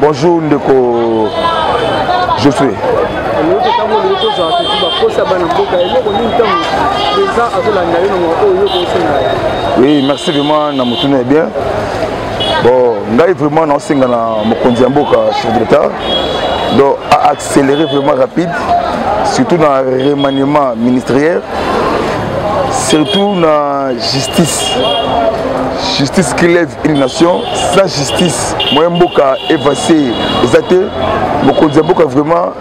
Bonjour ndeko Josué. Oui, merci vraiment na motuna ya bien. Bon, ngai vraiment na osenga na mokonzi ya mboka chef de l'État donc a accélérer vraiment rapide surtout na remaniement ministériel surtout na justice justice qui lève une nation sans justice moyen mboka evase eza te mokonzi ya mboka vraiment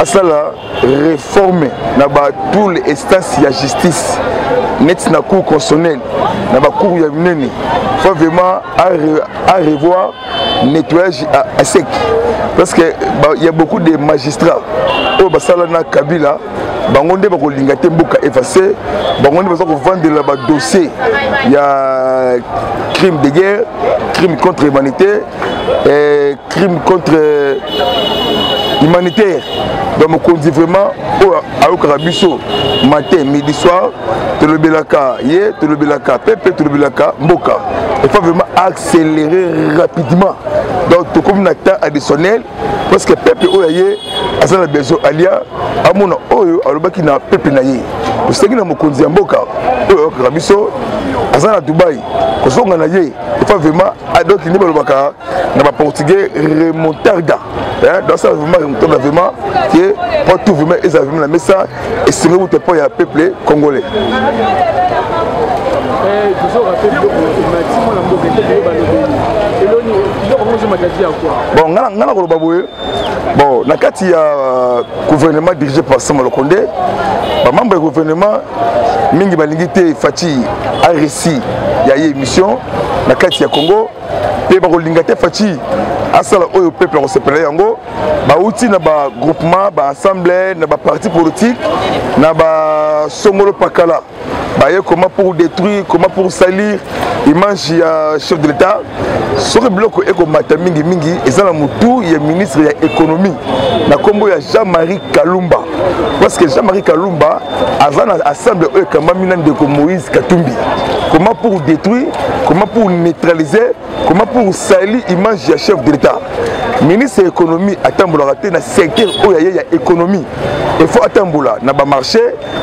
asala réforme na ba tout les instances ya justice neti na cour constitutionnelle na bacour ya minene faut vraiment à revoir nettoyage à, à sec parce que il y a beaucoup de magistrats oyo basala na kabila bango nde bakolinga te mboka efase bango nde baza kovandela badossier ya crime de guerre crime contre humanité eh, crime contre euh, humanitaire donc mokonzi vraiment oyo ayokaka biso matin midi soir tolobelaka ye tolobelaka pepe tolobelaka mboka il faut vraiment accélérer rapidement donc tokomi na temps additionnel parce que peuple oyo ya ye aza na besoin alia amona oyo alobaki na peuple na ye tosengi na mokonzi ya mboka oyo ayokaka biso aza na dubai kozonga na ye efa vraiment ah, donc nde balobaka na baportugais remontarda dans ça vraiment remontarda vraiment ke po tout vraiment ezala vraiment na mesa esengo kuta mpo ya peuple congolais bon nga na koloba boye bon na kati ya euh, gouvernement dirigé par sama lokonde bamembre ya gouvernement mingi balingi te fati aresi ya ye émission na kati ya congo mpe bakolinga te fati asala oyo peuple akosepela yango bauti na bagroupement baassemble na baparti politique na basongolo pakala baye comment pour détruire comment pour salir image ya chef de l'état soki biloko ekomata mingimingi eza na motu ya ministre ya économie na nkombo ya jean marie kalumba parce que jean marie kalumba aza na assemble oyo ekambami na ndeko moïse katumbi comment pour détruire comment pour neutraliser comment pour salir image ya chef de l'état ministre ya économie atambolaka te na secteur oyo aye ya économie il faut atambola na bamarché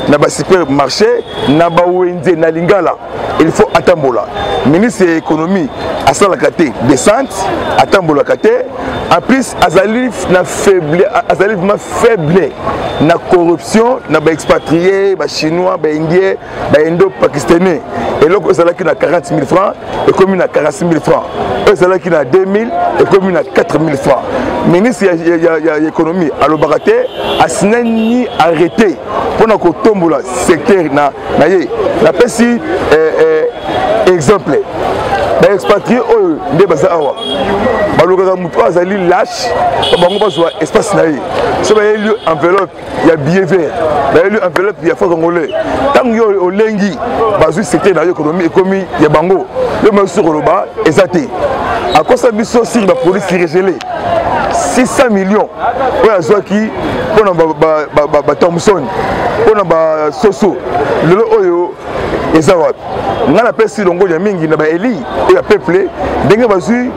na basupermarché na bawenze na lingala il faut atambola ministre ya économie asalaka te descente atambolaka te en plus azali na faible azali vraiment faible na corruption na baexpatrie bachinois baindien baindo pakistanais eloko ezalaki na 40 000 francs ekomi na 46 000 francs oyo ezalaki na 2000 ekomi na 4 000 francs ministre ya, ya, ya, ya économie alobaka te asinani arrete mpo na kotombola secteur na, na ye napesi eh, eh, exemple baexpatrie oyo nde baza awa balukaka moto oyo azali lache bango bazwa espace na ye so bayeli yo enveloppe ya billet vert bayeli enveloppe ya fo congolais ntango yo olengi bazwi secteur na yo ekonomi ekomi ya bango yo mosusu koloba eza te akosa biso siri baproduit sirigele 600 millions oyo azwaki mpo na batomson mpo na basoso lelo oyo eza wapi ngai napesi longonya mingi na baeli e ya peuple ndenge bazwi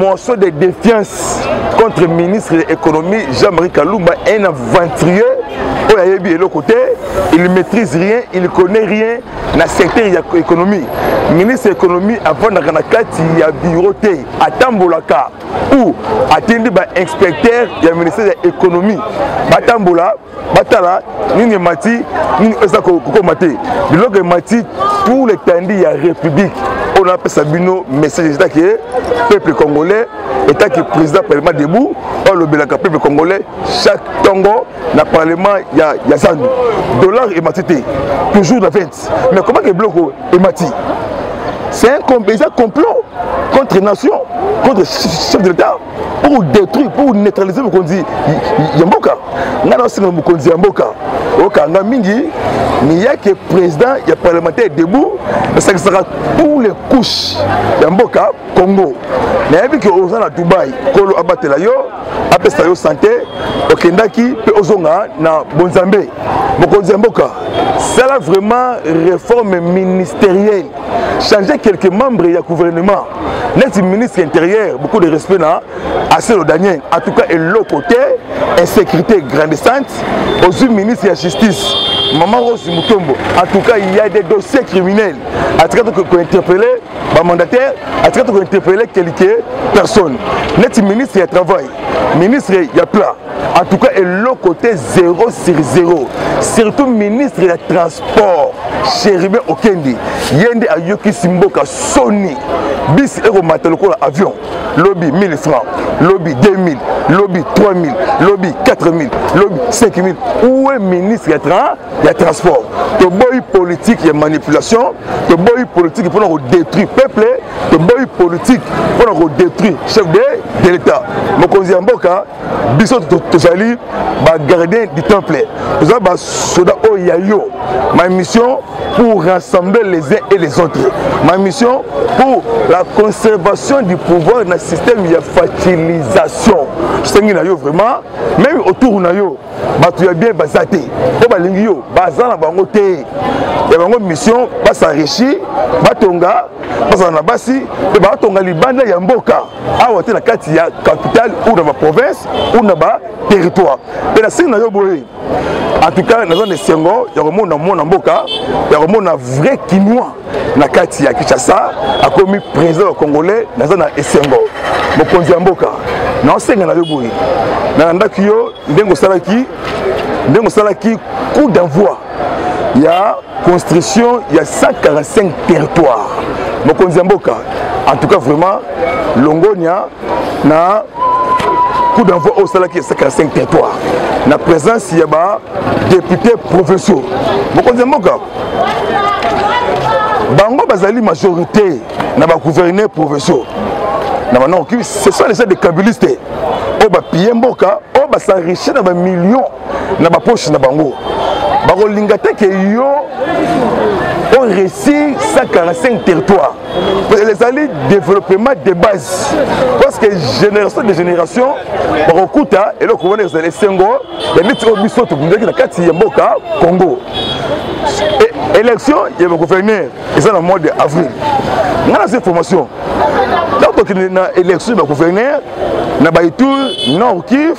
morceau de défiance contre ministre ya économie jean-marie kalumba un aventurieux oyo ayebi eloko te il maîtrise rien il connaît rien na secteur ya économie ministre ya économie afandaka na kati ya bureau te atambolaka ou atindi bainspecteur ya ministère ya économie batambola batala nini emati nini eza kokoma te biloko emati pour l'étendue ya république oyo napesa bino message ezitaki peuple congolais etaki président parlement debout oyo alobelaka peuple congolais chaque ntongo na parlement ya, ya zandu dollar emati te toujours na 20 mais komaki biloko emati c'est un eza complot contre nation contre chef de l'état pour détruire pour neutraliser mokonzi ya mboka ngai naosenga mokonzi ya mboka okanga mingi miyake président ya parlementaire debout esangisaka tous les couches ya mboka congo nayebi ke oza na dubai kolo abatela yo apesa yo sante okendaki mpe ozonga na bonzambe mokonzi ya mboka sala vraiment réforme ministérielle changer quelques membres ya gouvernement neti ministre intérieur beaucoup de respect na aselo daniel en tout cas eloko te insécurité grandissante ozwi ministre ya justice maman rose mutombo en tout cas il y a des dossiers criminels atika to kointerpele bamandataire atika to kointerpele quelques personnes neti ministre ya travail ministre ya plan en tout cas eloko te 0 sur 0 surtout ministre ya transport chéribin okendi ye nde ayokisi mboka soni bisi ekomata lokola avion lobi 1000 francs lobi 2000 lobi 3000 lobi 4000 lobi 5000 où est ministre ya, tra ya transport toboyi politique ya manipulation toboyi politique mpona kodétruire peuple toboyi politique mpona kodétruire chef de, de l'état mokonzi ya mboka biso tozali bagardien du temple toza basoda oyo ya yo ma mission pour rassembler les uns et les autres ma mission pour la conservation du pouvoir na système ya fertilisation tosengi na yo vraiment meme autour na yo bato ya bien baza te mpo balingi yo baza na bango te ya bango mission basenrichir batonga bazala na basi mpe batonga libanda ya mboka awa te na kati ya capitale ou na baprovince ou na baterritoire mpe nasengi na yo boye en tout cas naza na esengo ya komona mwana mboka ya komona vrai kinois na kati ya kinshasa akomi président ya congolais naza na esengo mokonzi ya mboka naosenga na yo boye nalandaki yo ndenge osalaki ndenge osalaki coup d'envoi ya construction ya 145 territoire mokonzi ya mboka en tout cas vraiment longonia na coup d'envoi oyo osalaki ya 145 territoire na présence ya ba député provinciaux mokonzi ya mboka bango bazali majorité na bagouverneur provinciaux na banoko ce sont les gens de kabiliste oyo bapiye mboka oyo basenrichi na bamillion na bapoche na bango bakolinga te ke yo o réussir 145 territoire ezali développement de base parce que génération de génération bakokuta eloko wana ezali esengo ya neti oyo biso tobundaki na kati ya mboka congo e, élection ya bagouverneur eza na mois de avril ngai naza information ntango tokende na élection ya bagouverneur na baitour nord kiv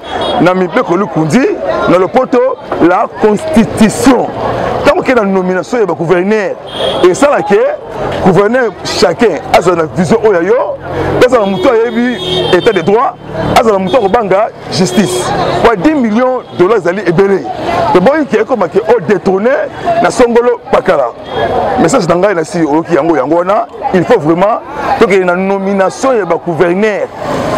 na mibeko likundi na lopoto la constitution ntango ke na nomination ya bagouverneur esala ke gouverneur chacun azala na vision oyo ya yo azala motu ayebi état de droit azala motu akobanga justice po 10 millions dollar ezali ebele toboyi ke ekomake o détourne na songolo pakala message na ngai nasi oyoki yango yango wana il faut vraiment tokende na nomination ya bagouverneur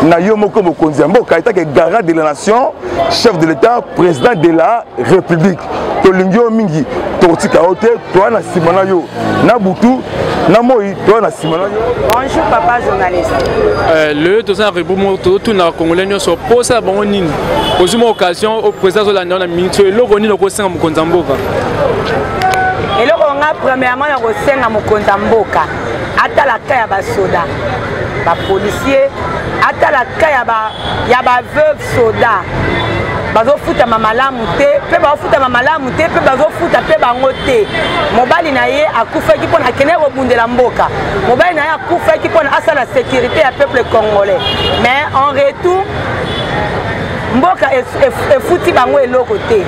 na yo moko mokonzi ya mboka etake garant de la nation chef de l'état président de la république tolingi yo mingi tokotika yo te toya na nsima na yo na butu na moi toya na nsima na yo bonjour papa journaliste euh, lelo toza na rebu moko totuna bakongolai nyonso mposa ya bango nini ozwi mwa occasion o président azolanda yo na minute oyo eloko nini okosenga mokonzi ya mboka eloko nga premièrement na kosenga mokonzi ya mboka atala ka ya basoda bapolisier atala ka ya baveuve soda bazofutama malamu te mpe bazofutama malamu te mpe bazofuta mpe bango te mobali na ye akufaki mpona akendeki kobundela mboka mobali na ye akufaki mpona asala sécurité ya peuple congolais mais en retour mboka efuti bango eloko te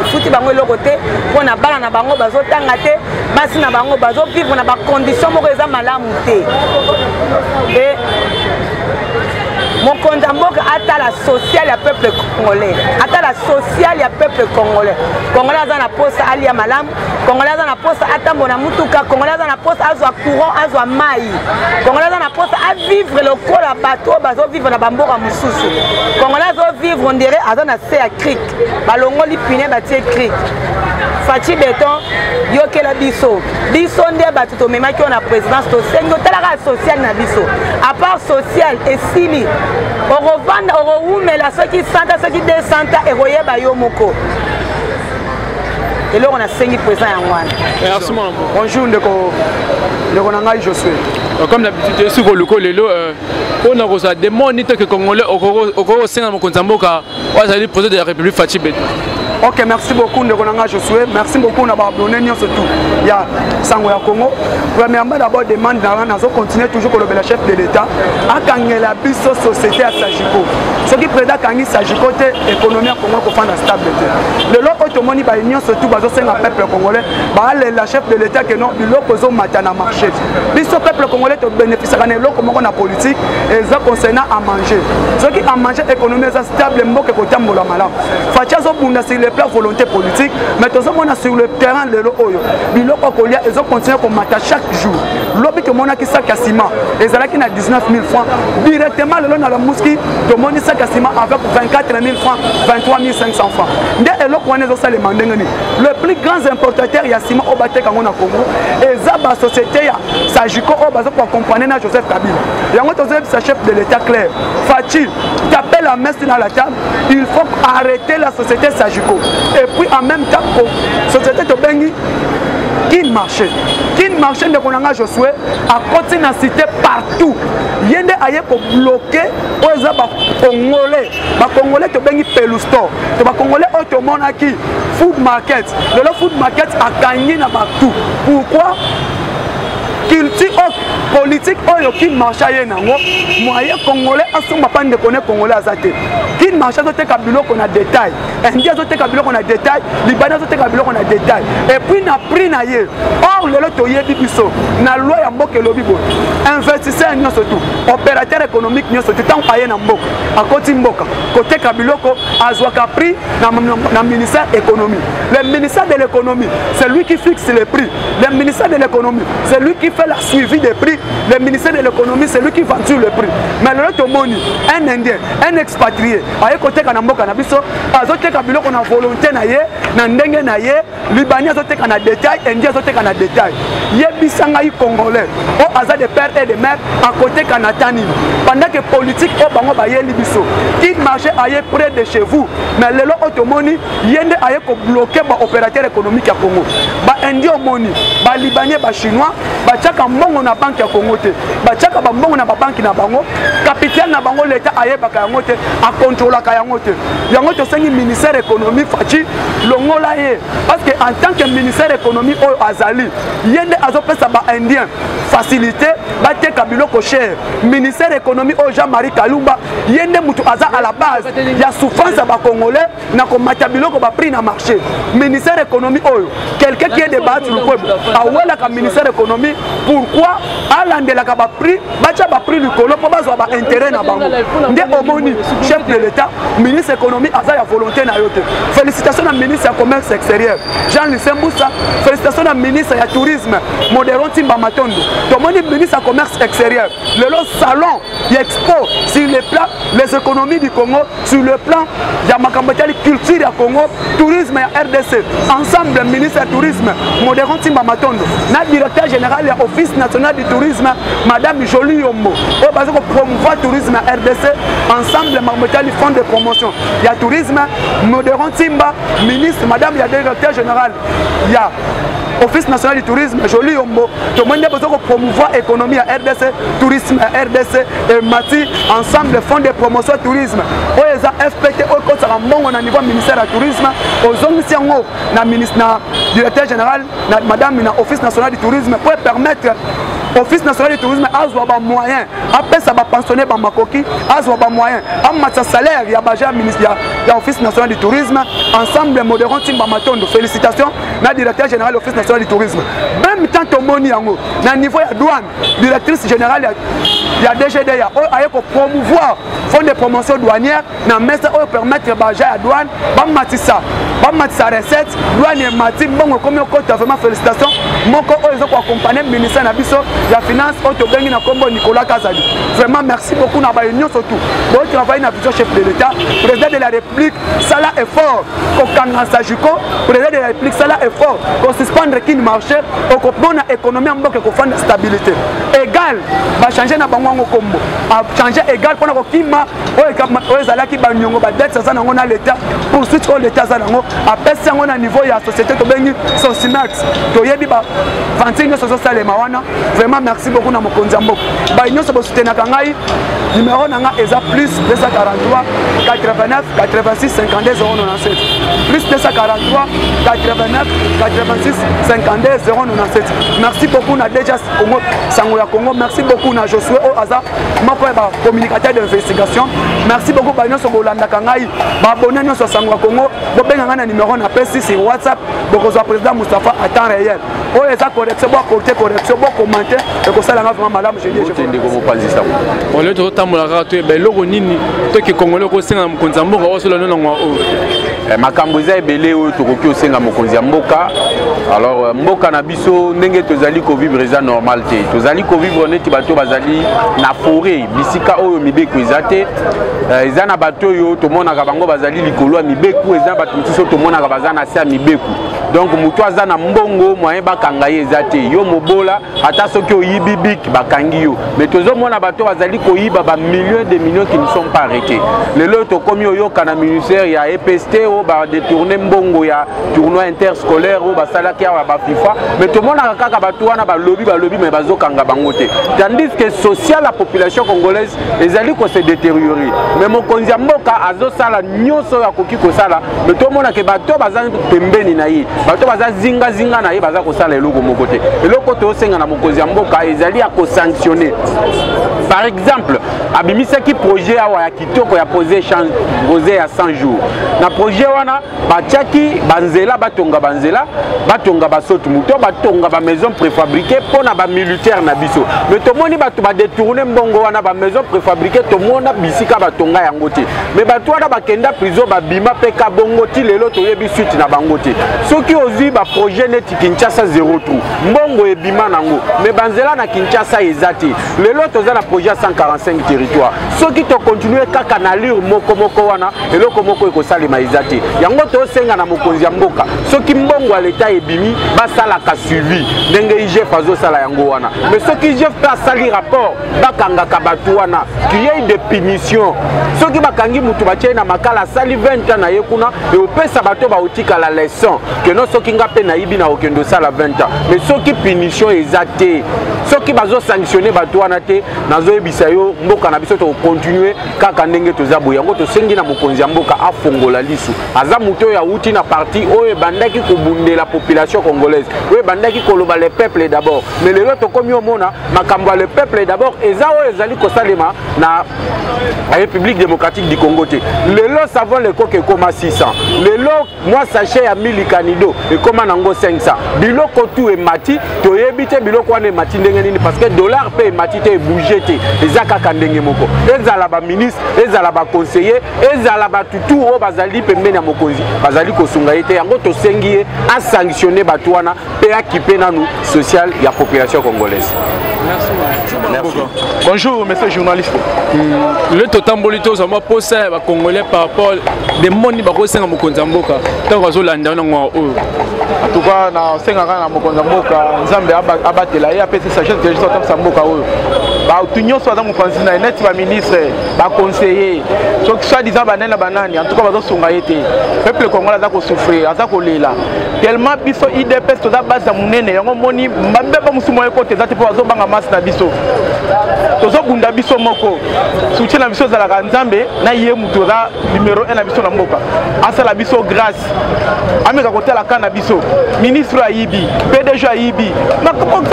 efuti bango eloko te mpo na bana na bango bazotanga te basi na bango bazovivre na bakondition moko eza malamu te e mokonzi ya mboka atala social ya peuple congolais atala social ya peuple congolais congolais aza na posa alia malamu congolais aza na posa atambo na motuka congolais aza na posa azwa courant azwa mai congolais aza na posa avivre lokola bato oyo bazovivre na bamboka mosusu congolais azovivre ondire aza na se ya crik balongoli pine batie crik faci beton yokela biso biso nde bato tomemaki oyo na présidence tosengi otalaka social na biso apart social esili okovanda okowumela soki 100 soki 200 ekoyeba yo moko eloko nasengi présent yango wana merci mon amour bonjour ndeko ndeko na ngai josue euh, comme d'habitude esi koluko lelo mpo euh, na kozala demoni toke congolais okoki kosenga mokonzi ya mboka oyo azali président de la république faci beta ok merci beaucoup ndeko na ngai josue merci beaucoup na baabonne nyonso tout ya sango ya congo premièrement d'abord demande na ngai nazo continue toujours kolobela chef de l'état akangela biso société ya sajiko soki président akangi sajiko te économie ya congo ekofanda stable te lelo oyo tomoni baye nyonso tu bazosenga peuple congolais baalela chef de l'état ke non biloko ezomata na marché biso peuple congolais tobénéficiaka na eloko moko na politique eza concernant à manger soki à manger économie eza stable mboka ekotambola malamu faci azobunda sur le plan volonté politique mais tozomona sur le terrain lelo oyo biloko ya kolia ezokontinue komata chaque jour lobi tomonaki sak ya ciment ezalaki na 19 000 francs directement lelo na lamuski tomoni sak ya ciment avec 24 000 francs 23 500 francs nde eloko wana ezosalema ndenge nini le plus grand importateur ya ciment oyo bateka yango na congo eza basociété ya sagico oyo baza koaccompagne na joseph kabila yango tozoyebisa chef de l'état clair faci tape la messe na la table il faut arrêter la société sagico et puis en même temps société tobengi kin marché kin marché ndeko na ngai josue akoti na cité partout ye nde aye kobloke oyo eza bacongolais bacongolais tobengi pelusto to bacongolais oyo tomonaki food market lelo food market akangi na batou pourquoi culture oyo oh, politike oyo oh, kin marche aye nango moye congolais asomba mpa ndeko ne congolais aza te kin marche azoteka biloko na detail indi azoteka biloko na detail libani azoteka biloko na detail epuis na prix na ye or lelo toyebi biso na loi ya mboka elobi boye investisseur nyonso tu opérateur économique nyonso tu ntango aye na mboka akoti mboka koteka biloko azwaka prix na, na, na ministère économie le ministère de l'économie c'est lui qui fixe les prix le ministère de l'économie c'est lui qui fait la suivi des prix le ministère de l'économie c'est lui qui venture le prix mais lelo tomoni un indien un expatrié aye koteka na mboka na biso azoteka biloko na volonté na ye na ndenge na ye libani azoteka na détail indi azoteka na détail yebisa ngai congolais oyo oh, aza de père et de mère akoteka na ta nini pendant que politique oyo oh, bango bayeli biso il marché aye près de chez vous mais lelo oyo oh, tomoni ye nde aye kobloke baopérateur économique ya congo baindi omoni balibanie bachinois batiaka mbongo na banke ya kongo te batiaka bambongo na babanki na bango kapitale na bango leta ayebaka yango te akontrolaka yango te yango tosengi ministère économie faci longola ye parce que en tant que ministère économie oyo azali ye nde azopesa baindien facilité bateka biloko cher ministère économie oyo jean marie kalumba ye nde moto aza à la base ya souffrance ya bacongolais na komata biloko ba prix na marché ministère économie oyo quelqu'un qui est de baatu lukwebo awelaka ministère économie pourquoi alandelaka ba prix batya ba prix likolo mpo bazwa ba intérêt na bango nde omoni chef de l'état ministre économie aza ya volonté na yo te félicitation na ministre ya commerce extérieur jean lucien busa félicitation na ministre ya tourisme modero ntimba matondo tomoni ministre ya commerce extérieur lelo salon ya expo sur les plats les économies du congo sur le plan ya makambo etali culture ya congo tourisme ya rdc ensemble ministre ya tourisme modero ntimba matondo na directeur général ya office national du tourisme madame joli yombo oyo baza kopromouvoir tourisme ya rdc ensemble makambo etali fond de promotion ya tourisme modero ntimba ministre madame ya directeur général ya office national du tourisme joli yombo tomoni nde boza kopromouvoir économie ya rdc tourisme ya rdc emati ensemble fond de promotion ya tourisme oyo eza fpt oyo ekosaka mbongo na niveau ya ministère ya tourisme ozongisi yango na ministre na directeur général na madame na office national du tourisme po epermettre office national du tourisme azwa bamoyen apesa bapensionne bamakoki azwa bamoyen amatisa salaire ya baja ya office national du tourisme ensemble modéron timba matondo félicitation na directeur général office national du tourisme même temps tomoni yango na niveau ya douane directrice générale ya dgda oyo aye kopromouvoir fond de promotion douanière na mesa oyo permettre baja ya douane bamatisa bamatisa recette douane emati mbongo ekomi okota vraiment félicitation moko oyo eza koaccompagne ministère na biso ya finance oyo tobengi na nkombo nicolas kazali vraiment merci beaucoup na baye nyonso tout boyo travaille na vision chef de l'état président de la république sala effort kokanga sajuko président de la république sala effort kosuspendre kin marché okomona économie ya mboka ekofanda stabilité égal bachange na bango yango kombo achange égal mpona kokima oyo ezalaki baniongo badete aza nango na l'état poursuite oyo l'état aza nango apesi yango na niveau ya société tobengi socimax toyebi bavantir nyonso ezosalema wana vraiment merci beaucoup na mokonzi ya mboka baye nyonso bosutenaka ngai numero na ngai eza plus 243 89 86 52 097 plus 243 89 86 52 097 merci beaucoup na deja congo sango ya congo merci beaucoup na josue oyo oh, aza moko ya bacommunicateur d'investigation merci beaucoup baye nyonso bolandaka ngai baabone nyonso ya sango ya congo bobenga ngai na numero napesi sur whatsapp bokozwa président moustapha à temps réel oyo eza correction bo apporte correction bo commente ekosala nga vraiment malamu je ndeko mopanzi sango olio tozotambola kaka toyeba eloko nini to kikongole okosenga na mokonzi ya mboka oyo sola no nango oyo eh, makambo eza ebele oyo tokoki osenga mokonzi ya mboka alors euh, mboka na biso ndenge tozali kovivre eza normal te tozali kovivre neti bato bazali na foret bisika oyo mibeko eza te euh, eza na bato oyo tomonaka bango bazali likolo ya mibeko eza na bato mosusu oyo tomonaka baza na se ya mibeko donc moto aza na mbongo moyen bakanga ye eza te yo mobola ata soki oyibi bik bakangi yo mais tozomona bato bazali koyiba bamillion de millions qui ne sont pas arrêté lelo oyo tokomi oyoka na ministère ya epst oyo badetourne mbongo ya tournoi interscolaire oyo basalaki awa bafifa mais tomonaka kaka bato wana balobi balobi mais bazokanga bango te tandis que social ya population congolaise ezali ko se deteriore me mokonzi ya mboka azosala nyonso oyo akoki kosala me tomona ke bato baza pembeni na ye bato baza zingazinga na ye baza kosala eloko moko te eloko tosenga na mokonzi ya mboka ezali ya kosanctionne par exemple abimisaki projet awa ya kitoko ya projet ya 100 jours na projet wana batiaki banzela batonga banzela batonga basoti moto batonga bamaison préfabriqué mpo na bamilitaire na biso me tomoni bato badetourne mbongo wana bamaison préfabriqué tomona bisika batonga yango te me bato wana bakenda prison babima mpe kabongo ti lelo toyebi suite na bango te soki ozwi baprojet neti kinshasa zero trou mbongo ebima nango me banzela na kinshasa eza te lelo toza na projet ya 145 territoire soki tokontinue kaka na lire moko moko wana eloko moko ekosalema eza te yango tosenga na mokonzi ya mboka soki mbongo ya leta ebimi basalaka suivi ndenge igf azosala yango wana me soki igf mpe asali rapport bakangaka bato wana kiyei de punition soki bakangi motu batyei na makala asali 20 ans na ye kuna eopesa bato baotikala leson keno soki nga mpe nayibi na okende osala 20 ans me soki punition eza te soki bazosanctionne bato wana te nazoyebisa yo mboka na biso tokokontinue kaka ndenge toza boye yango tosengi na mokonzi ya mboka afongola lisu aza moto oyo awuti na parti oyo ebandaki kobundela population congolaise oyo ebandaki koloba le peuple d'abord mais lelo tokomi omona makambo ya le peuple d'abord eza oyo ezali kosalema na république démocratique du congo te lelo savon lekoka ekoma 600 lelo mwa sachet ya milika nido ekoma nango 500 biloko tu emati toyebi te biloko wana emati ndenge nini parce que dollar mpe emati te ebouge te eza kaka ndenge moko ezala baministre ezala baconseiller ezala bato tu oyo bazali pembeni ya mokonzi bazali kosunga ye te yango tosengi ye asanctionne bato wana mpe akipe nanu social ya population congolaise Merci. Bonjour, monsieur journaliste. Mm. Le totamboli tozwa mwa posa ya bacongolais par rapport de moni bakosenga mokonzi ya mboka ntango azolanda yo nango oyo en tout cas nasengaka na mokonzi ya mboka nzambe abatela ye apesi sagesse de jesus atambisa mboka oyo bato nyonso baza mopanzi na ye neti baministre baconseiller soki soit disant banene na banani en tout cas bazosunga ye te peuple congolais aza kosouffrir aza kolela tellement biso idps toza base ya monene yango moni mbabeba mosusu moko ekota eza te mpo bazobanga masi na biso tozobunda biso moko soutien na biso ezalaka nzambe na ye moto oza numero 1 na biso na mboka asala biso grâce ameka kotala ka na biso ministre ayibi pdg ayibi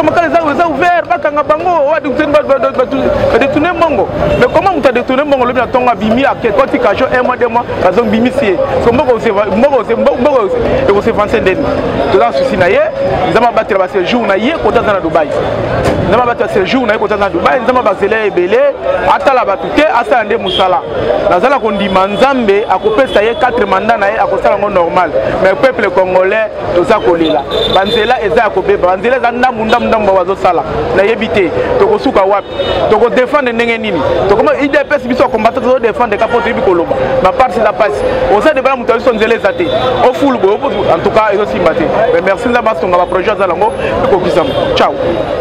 makala eza ouvert bakanga bango badetourne mbongo mais comment moto adetourne mbongo lobi na ntongo abimi akekoti kajo 1 mois 2 mois bazo bimisi ye so mboka ekosevanse ndeni toza na susi na ye nzambe abatela ba séjour na ye kota aza na dubai nzambe abatela séjour na ye kota aza na dubai nzambe abazela ye ebele atala bato te asala nde mosala naza na kondima nzambe akopesa ye 4 mandat na ye akosala yango normal mais peuple congolais toza kolela banzela eza ya kobeba banzela eza ndambu ndambu ndambu ba bazosala nayebi te tokosuka wapi tokodefendre ndenge nini tokoma idps biso bakombata tozodefendre ka mpo toyebi koloba baparti eza mpasi oza debana moto ya biso nzela eza te ofulu boye en tout cas ezosimba te mais merci nzambe asonga baprojet aza nango ekokisama ciao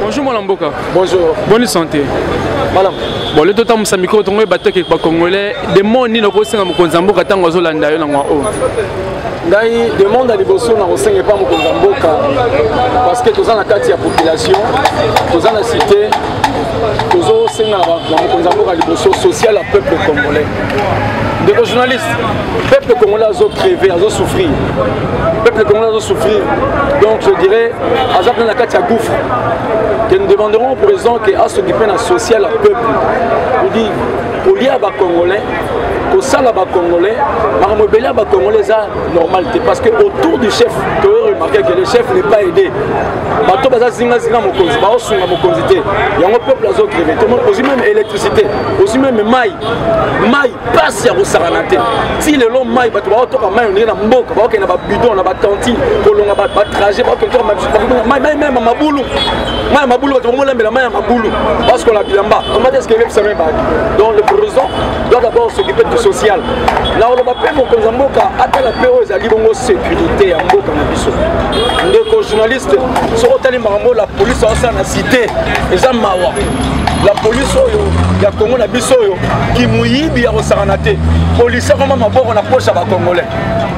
bonjour mwana mboka bonjour bonne santé malam bon le totambusa mikro tongo ye bato eke bacongolais demoni nini okosenga mokonzi ya mboka ntango azolanda yo na ngwa oyo ngai demande ya liboso na kosenga epa mokonzi ya mboka parceke toza na kati ya population toza na cité tozosenga na mokonzi ya mboka liboso social ya peuple congolais ndeko journaliste peuple congolais azo creve azo souffrir peuple congolais azo souffrir donc je dirais aza mpena na kati ya gouffre que nous demanderons au président que asokipe na social ya peuple odi kolia bacongolais kosala bacongolais makambo ebele ya bacongolais eza normal te parce que autour du chef toyo remarke que le chef n'est pas aidé bato baza zingazinga mokonzi baosunga mokonzi te yango peuple azogreve ozwi meme électricité ozwi meme mai mai mpasi ya kosakana te ti lelo mai bato baotoka mai ondenge na mboka baokende na babidon na bacantine kolonga batrajet baokende mai meme mabulu maya mabulu bato bomolambela maya mabulu basokola bilamba comment est ce que ebebisa me bato donc le président doit d'abord s'occuper du social na oloba mpe mokonzi ya mboka atala mpe oyo ezali bongo sécurité ya mboka na biso ndeko journaliste soki otali makambo la polise aosala na cité eza mawa la polise oyo ya kongo na biso oyo kimoyibi ya kosangana te polise akoma maboko na posha bakongolais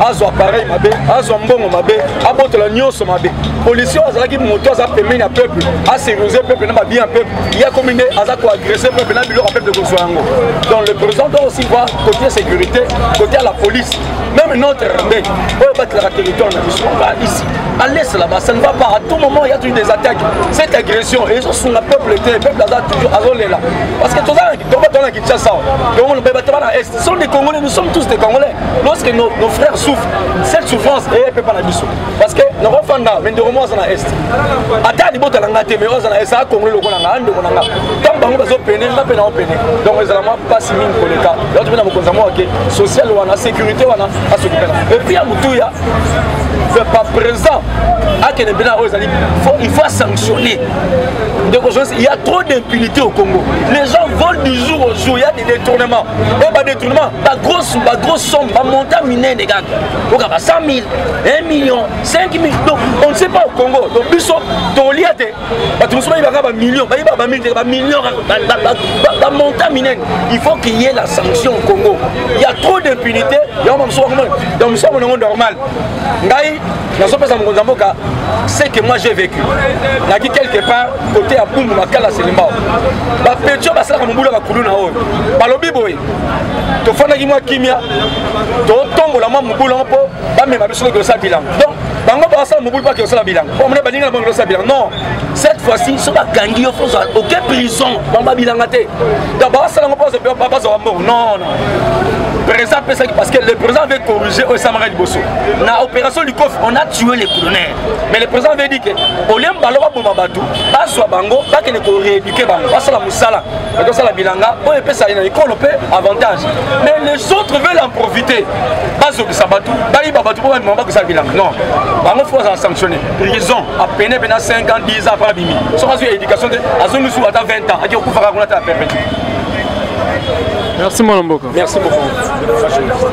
azwa apareil mabe azwa mbongo mabe abotola nyonso mabe policier oyo azalaki moto aza pembeni ya peuple asecurise peuple na babi ya peuple ye akomi nde aza koagrese peuple na biloko ya peuple kozwa yango donc le président doit aussi voir côté ya sécurité côté ya la police même notre armée oyo batelaka territoire na biso baalisi alesa là-bas ça ne va pas à tout moment il y a toujours des attaques cette agression ezosunga peuple te peuple aza toujours azolela parce que toza na kinshasa donc lobe bato bana est sont des congolais nous sommes tous des congolais lorsque nos, nos frères souffrent cette souffrance eyepepa na biso parce que nakofanda me ndeko moko aza na est ata libota na ngai te me oyo aza na est akongoli lokola ngai andeko na ngai ntango bango bazopene ngai mpe naopene donc ezala mwa mpasi mingi koleka yango tope na mokonzi ya moke social wana sécurité wana asokipela epuis ya motuya par présent akende mpena oyo ezali il faut sanctionner ndeko journaliste il y a trop d'impunité au congo les gens volent du jour au jour il y a des détournements et badétournement bagrosse bagrosse somme bamontant minene kaka oka ba 100 000 1 million 5 000 donc on ne sait pas au congo donc biso tokolia te bato mosusu bayibaka bamillion bayibaka bamingi te bamillion bamontant minene il faut qu'il y ait la sanction au congo il y a trop d'impunité yango bamosusu bakomona donc mosusu amonango normal ngai nazopesa mokonzi ya mboka ce que moi j'ai vécu naki quelque part côté ya bumbu makala selimbao bapetio basalaka mobulu ya bakuluna oyo balobi boye tofandaki mwa kimia totombola mwa mobulu yango mpo bamema biso koki kosala bilango donc bango basala mobulu mpo akosala bilango mpo amona baninga na bango kosala bilango non cette fois-ci so bakangi yo fozwa oke prison bango babilanga te donc basala yango mpo bazwa mbongo non non président apesaki parce que le président avait corrigé oyo esamaka liboso na opération likof on a tué le colonel mais le président avait dit que olie mbalo baboma bato bazwa bango bakende koreéduke bango basala mosala ekosala bilanga oyo epesaka na ekolo mpe avantage mais les autres veulent en profiter bazokisa bato bayiba bato mpo bamema bakosala bilanga non bango fo azala sanctionné prison apene pena 5 ans 10 ans apres abimi soki azwi ya éducation te azongi lisusu ata 20 ans ake okufaka kuna ata ya perpétue merci mwana mboka merci beaucoup